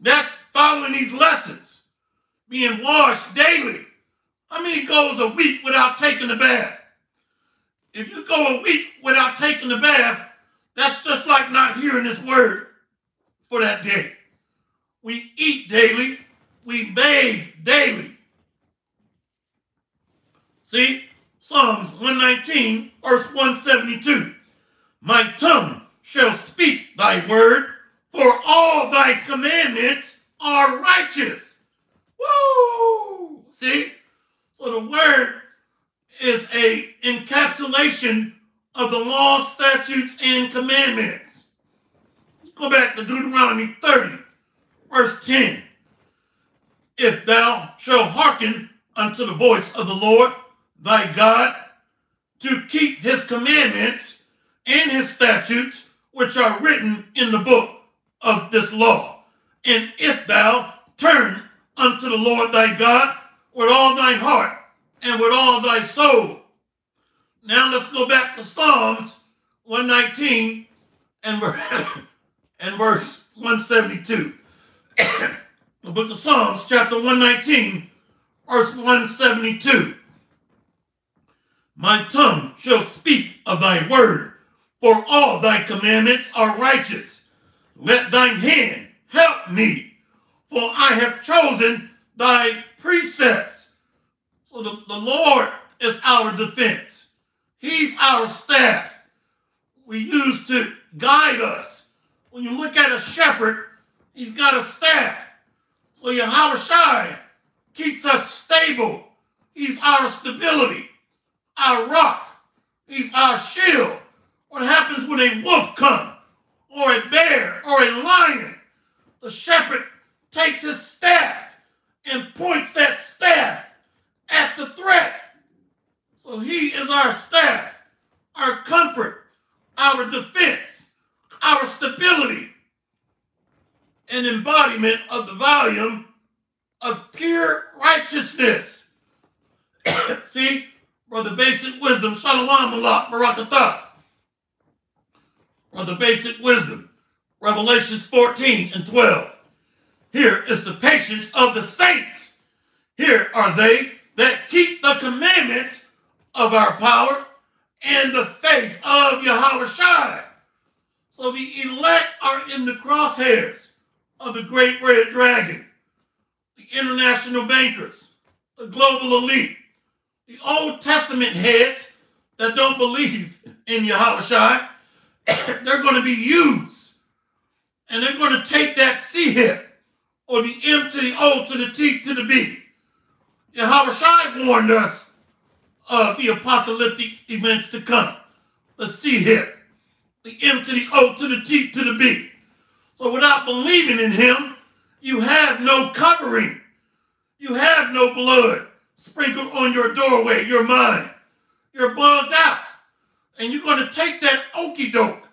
that's following these lessons, being washed daily. How many goes a week without taking a bath? If you go a week without taking a bath, that's just like not hearing this word for that day. We eat daily, we bathe daily. See, Psalms 119, verse 172. My tongue shall speak thy word for all thy commandments are righteous. Woo! See? So the word is a encapsulation of the law, statutes, and commandments. Let's go back to Deuteronomy 30, verse 10. If thou shalt hearken unto the voice of the Lord thy God to keep his commandments and his statutes, which are written in the book of this law. And if thou turn unto the Lord thy God with all thine heart and with all thy soul. Now let's go back to Psalms 119 and, [LAUGHS] and verse 172. [COUGHS] the book of Psalms, chapter 119, verse 172. My tongue shall speak of thy word, for all thy commandments are righteous. Let thine hand help me, for I have chosen thy precepts. So the, the Lord is our defense. He's our staff. We use to guide us. When you look at a shepherd, he's got a staff. So Yahweh Shai keeps us stable. He's our stability, our rock. He's our shield. What happens when a wolf comes, or a bear, or a lion? The shepherd takes his staff and points that staff at the threat. So he is our staff, our comfort, our defense, our stability, an embodiment of the volume of pure righteousness. [COUGHS] See, brother, basic wisdom, shalom Allah, barakatah. Brother, basic wisdom, Revelations 14 and 12. Here is the patience of the saints. Here are they that keep the commandments of our power and the faith of Yahweh Shai. So the elect are in the crosshairs of the great red dragon, the international bankers, the global elite, the Old Testament heads that don't believe in Yahweh Shai. [COUGHS] they're going to be used. And they're going to take that C hip or the M to the O to the T to the B. Yahweh Shai warned us of the apocalyptic events to come. The see here. the M to the O to the T to the B. So without believing in him, you have no covering. You have no blood sprinkled on your doorway, your mind. You're bugged out. And you're going to take that okey doke,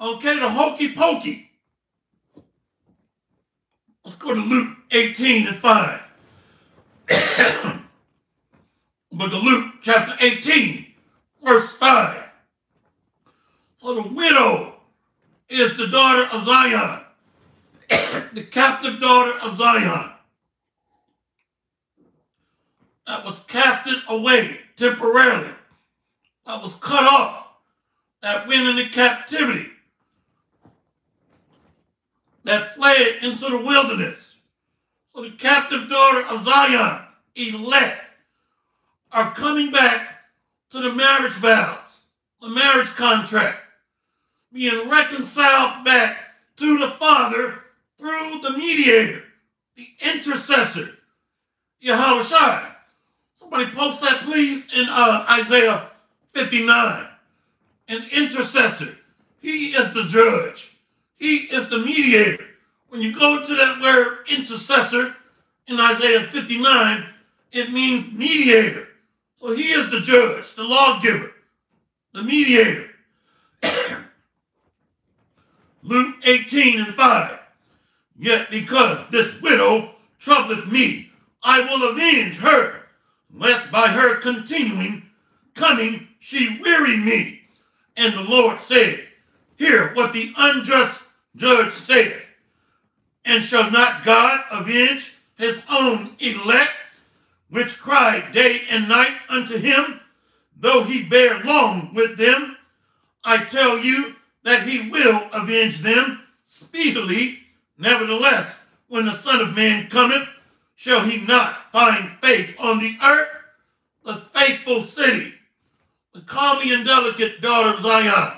okay, the hokey pokey. Let's go to Luke 18 and 5. [COUGHS] But the Luke chapter 18, verse 5. So the widow is the daughter of Zion, [COUGHS] the captive daughter of Zion, that was casted away temporarily, that was cut off, that went into captivity, that fled into the wilderness. So the captive daughter of Zion, elect, are coming back to the marriage vows, the marriage contract, being reconciled back to the Father through the mediator, the intercessor, Yahweh Shai. Somebody post that, please, in uh, Isaiah 59. An intercessor. He is the judge. He is the mediator. When you go to that word intercessor in Isaiah 59, it means mediator. So he is the judge, the lawgiver, the mediator. [COUGHS] Luke 18 and 5. Yet because this widow troubleth me, I will avenge her, lest by her continuing coming she weary me. And the Lord said, Hear what the unjust judge saith. And shall not God avenge his own elect which cried day and night unto him, though he bear long with them. I tell you that he will avenge them speedily. Nevertheless, when the Son of Man cometh, shall he not find faith on the earth? The faithful city, the calmly and delicate daughter of Zion,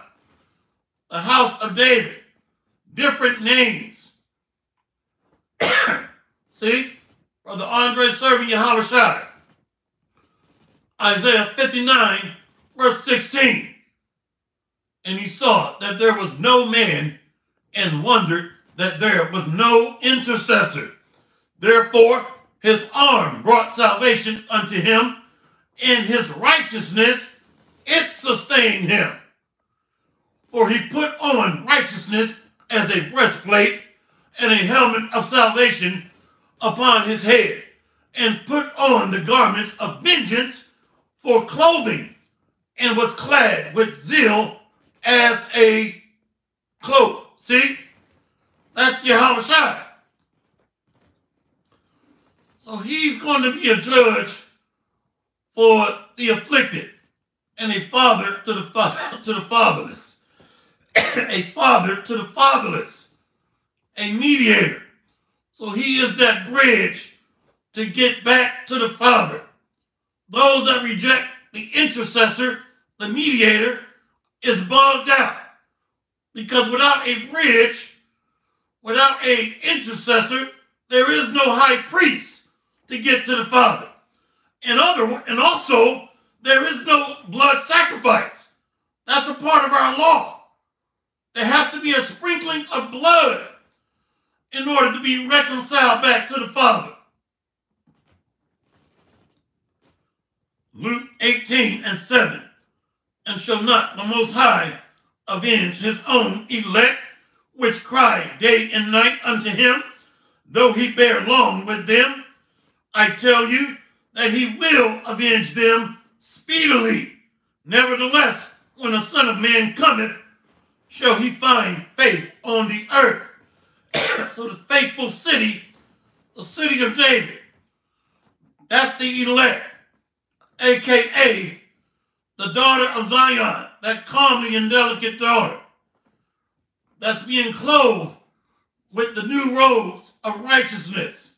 the house of David, different names. [COUGHS] See? Brother Andre serving Yahweh Shai. Isaiah 59, verse 16. And he saw that there was no man and wondered that there was no intercessor. Therefore, his arm brought salvation unto him, and his righteousness, it sustained him. For he put on righteousness as a breastplate and a helmet of salvation upon his head, and put on the garments of vengeance for clothing, and was clad with zeal as a cloak. See? That's Yahweh Shai. So he's going to be a judge for the afflicted and a father to the father [LAUGHS] to the fatherless. [COUGHS] a father to the fatherless. A mediator. So he is that bridge to get back to the Father. Those that reject the intercessor, the mediator, is bugged out. Because without a bridge, without a intercessor, there is no high priest to get to the Father. And other and also there is no blood sacrifice. That's a part of our law. There has to be a sprinkling of blood in order to be reconciled back to the Father. Luke 18 and 7. And shall not the Most High avenge his own elect, which cry day and night unto him, though he bear long with them? I tell you that he will avenge them speedily. Nevertheless, when the Son of Man cometh, shall he find faith on the earth. [COUGHS] so the faithful city, the city of David, that's the elect, aka the daughter of Zion, that comely and delicate daughter, that's being clothed with the new robes of righteousness,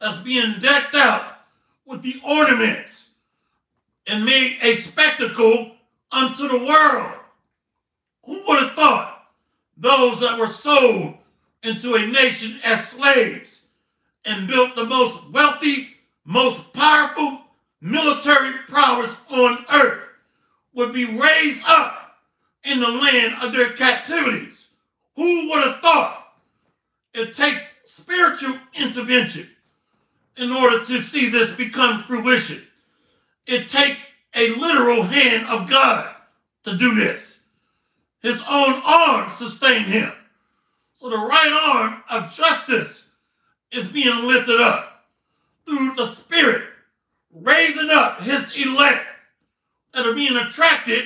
that's being decked out with the ornaments and made a spectacle unto the world. Who would have thought those that were sold into a nation as slaves and built the most wealthy, most powerful military prowess on earth would be raised up in the land of their captivities. Who would have thought? It takes spiritual intervention in order to see this become fruition. It takes a literal hand of God to do this. His own arm sustained him. So the right arm of justice is being lifted up through the Spirit, raising up his elect that are being attracted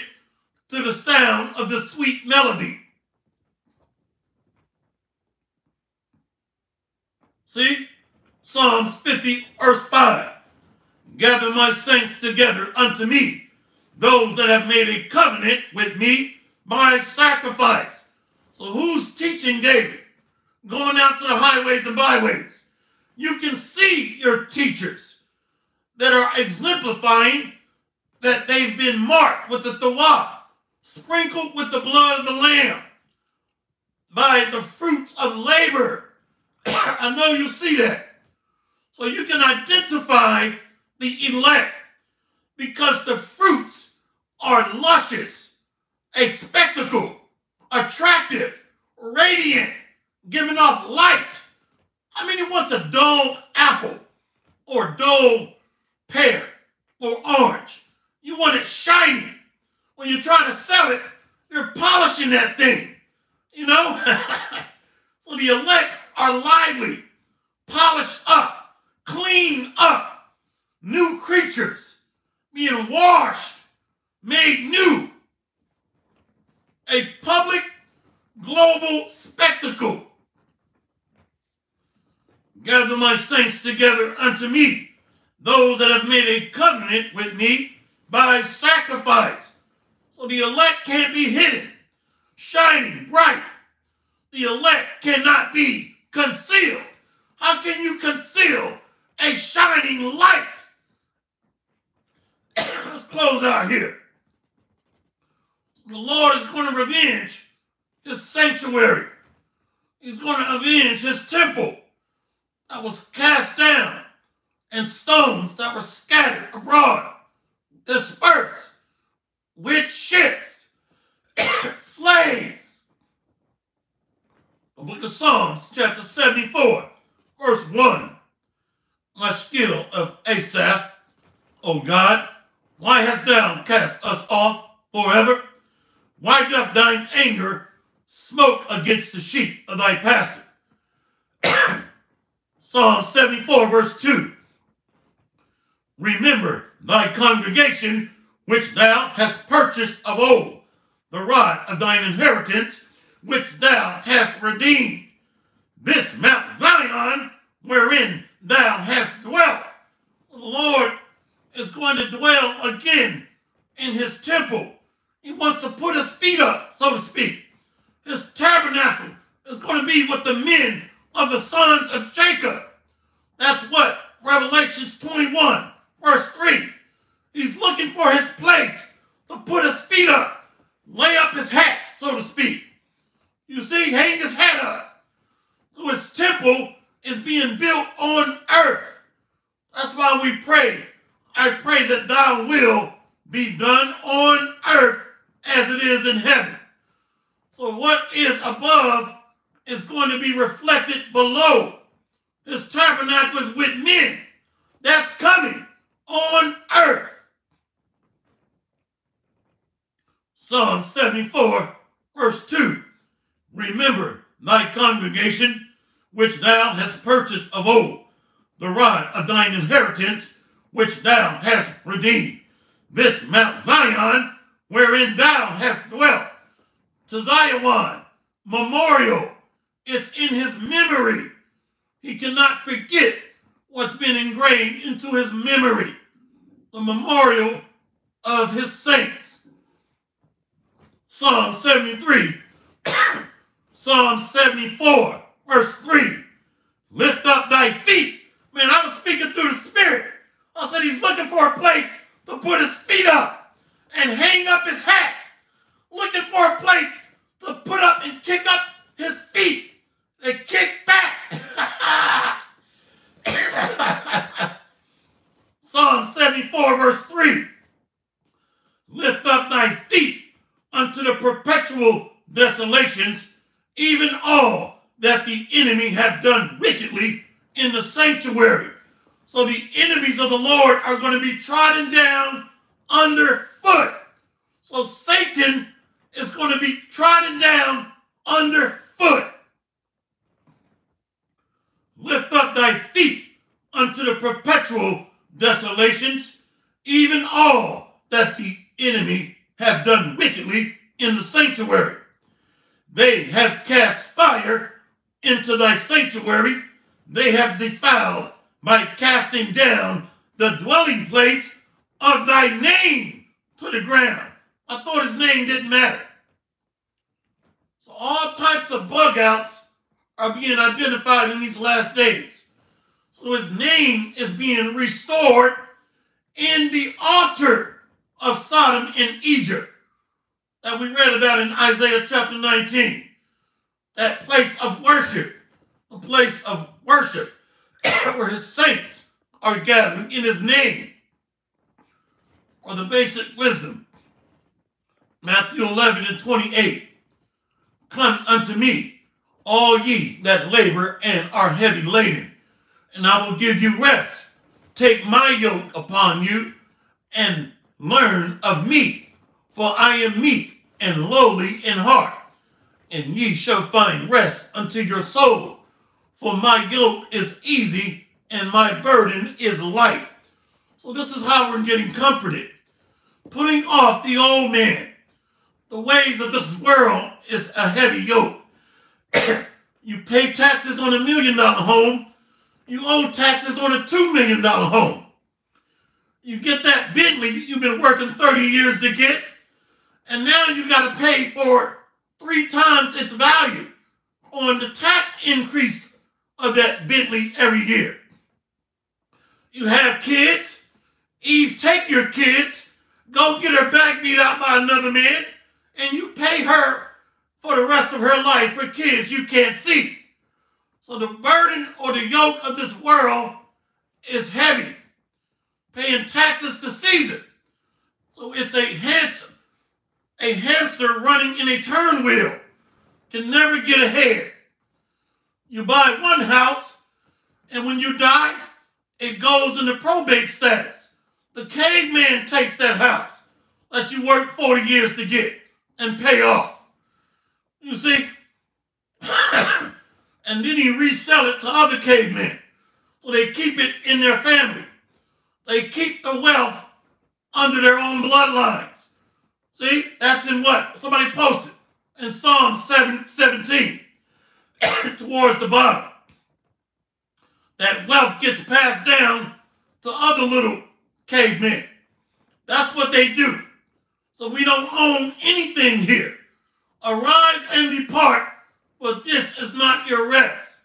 to the sound of the sweet melody. See? Psalms 50, verse 5. Gather my saints together unto me, those that have made a covenant with me by sacrifice. So who's teaching David? Going out to the highways and byways. You can see your teachers that are exemplifying that they've been marked with the tawaf, sprinkled with the blood of the lamb, by the fruits of labor. [COUGHS] I know you see that. So you can identify the elect because the fruits are luscious, a spectacle attractive, radiant, giving off light. I mean, he wants a dull apple or dull pear or orange. You want it shiny. When you're trying to sell it, you're polishing that thing. You know? [LAUGHS] so the elect are lively, polished up, clean up, new creatures, being washed, made new a public global spectacle. Gather my saints together unto me, those that have made a covenant with me by sacrifice. So the elect can't be hidden, shining bright. The elect cannot be concealed. How can you conceal a shining light? [COUGHS] Let's close out here the Lord is going to revenge his sanctuary. He's going to avenge his temple that was cast down and stones that were scattered abroad, dispersed with ships, [COUGHS] slaves. The book of Psalms, chapter 74, verse 1. Maschil of Asaph, O God, why hast thou cast us off forever? Why doth thine anger smoke against the sheep of thy pasture? [COUGHS] Psalm 74, verse 2. Remember thy congregation, which thou hast purchased of old, the rod of thine inheritance, which thou hast redeemed. This Mount Zion, wherein thou hast dwelt. The Lord is going to dwell again in his temple. He wants to put his feet up, so to speak. His tabernacle is going to be with the men of the sons of Jacob. That's what Revelations 21, verse 3. He's looking for his place to put his feet up, lay up his hat, so to speak. You see, hang his hat up. So his temple is being built on earth. That's why we pray. I pray that thy will be done on earth as it is in heaven. So what is above is going to be reflected below. His tabernacle is with men. That's coming on earth. Psalm 74, verse 2. Remember thy congregation, which thou hast purchased of old, the rod of thine inheritance, which thou hast redeemed. This Mount Zion, wherein thou hast dwelt. To Zion, memorial. It's in his memory. He cannot forget what's been engraved into his memory. The memorial of his saints. Psalm 73, [COUGHS] Psalm 74, verse 3. Lift up thy feet. Man, I was speaking through the Spirit. I said he's looking for a place to put his feet up and hang up his hat. Looking for a place to put up and kick up his feet and kick back. [LAUGHS] Psalm 74, verse 3. Lift up thy feet unto the perpetual desolations, even all that the enemy have done wickedly in the sanctuary. So the enemies of the Lord are going to be trodden down underfoot. So Satan is going to be trodden down underfoot. Lift up thy feet unto the perpetual desolations, even all that the enemy have done wickedly in the sanctuary. They have cast fire into thy sanctuary. They have defiled by casting down the dwelling place of thy name to the ground. I thought his name didn't matter. So all types of bug outs are being identified in these last days. So his name is being restored in the altar of Sodom and Egypt that we read about in Isaiah chapter 19. That place of worship, a place of worship [COUGHS] where his saints are gathering in his name, or the basic wisdom. Matthew 11 and 28. Come unto me, all ye that labor and are heavy laden, and I will give you rest. Take my yoke upon you and learn of me, for I am meek and lowly in heart, and ye shall find rest unto your soul. For my yoke is easy and my burden is light. So this is how we're getting comforted. Putting off the old man. The ways of this world is a heavy yoke. [COUGHS] you pay taxes on a million dollar home, you owe taxes on a two million dollar home. You get that Bentley you've been working 30 years to get, and now you got to pay for three times its value on the tax increase of that Bentley every year. You have kids. Eve, take your kids, go get her back beat out by another man, and you pay her for the rest of her life for kids you can't see. So the burden or the yoke of this world is heavy. Paying taxes to Caesar. So it's a hamster, a hamster running in a turn wheel. Can never get ahead. You buy one house, and when you die, it goes into probate status. The caveman takes that house that you worked 40 years to get and pay off. You see? [COUGHS] and then he resell it to other cavemen. So they keep it in their family. they keep the wealth under their own bloodlines. See, that's in what? Somebody posted in Psalm 7, 17 [COUGHS] towards the bottom. That wealth gets passed down to other little cavemen. That's what they do. So we don't own anything here. Arise and depart, for this is not your rest.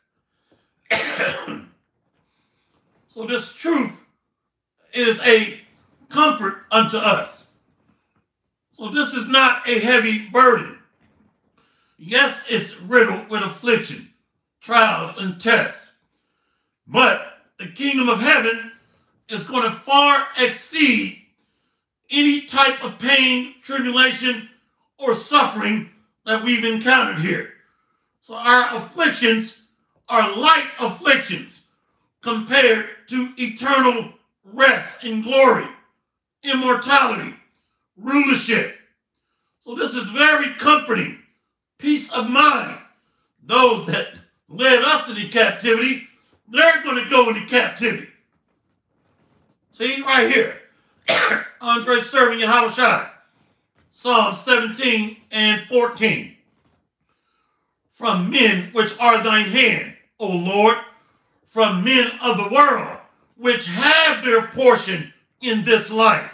[COUGHS] so this truth is a comfort unto us. So this is not a heavy burden. Yes, it's riddled with affliction, trials, and tests. But the kingdom of heaven is going to far exceed any type of pain, tribulation, or suffering that we've encountered here. So our afflictions are light afflictions compared to eternal rest and glory, immortality, rulership. So this is very comforting. Peace of mind. Those that led us into captivity, they're going to go into captivity. See, right here. [COUGHS] Andre serving Yahushua. Psalm 17 and 14. From men which are thine hand, O Lord, from men of the world, which have their portion in this life,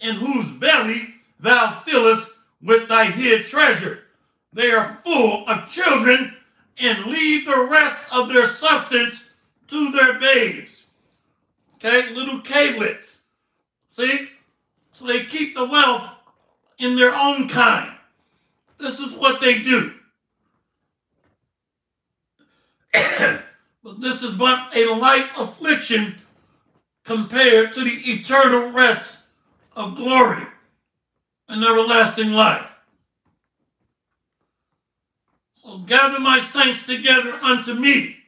in whose belly thou fillest with thy hid treasure. They are full of children and leave the rest of their substance to their babes. Okay, little cavelets. See? So they keep the wealth in their own kind. This is what they do. [COUGHS] but this is but a light affliction compared to the eternal rest of glory and everlasting life. So gather my saints together unto me.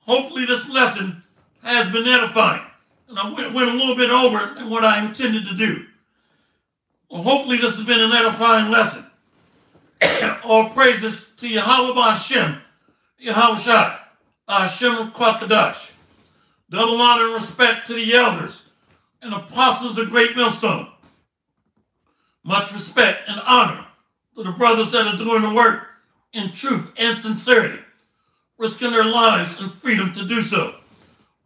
Hopefully, this lesson has been edifying. And I went, went a little bit over what I intended to do. Well, hopefully, this has been an edifying lesson. [COUGHS] All praises to Yahweh Hashem, Yahweh Shai, Hashem Kwakadash. Double honor and respect to the elders and apostles of Great Millstone. Much respect and honor to the brothers that are doing the work in truth and sincerity, risking their lives and freedom to do so,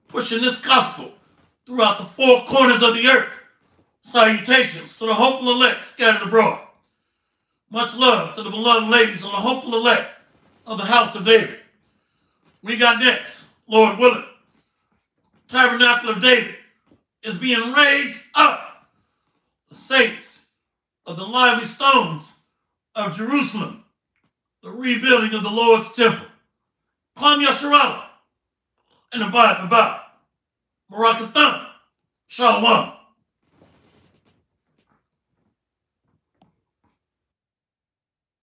pushing this gospel throughout the four corners of the earth. Salutations to the hopeful elect scattered abroad. Much love to the beloved ladies of the hopeful elect of the house of David. We got next, Lord willing. Tabernacle of David is being raised up. The saints of the lively stones of Jerusalem, the rebuilding of the Lord's temple. Kwam Yasharala and abide Baba. Barakathon. Shalom.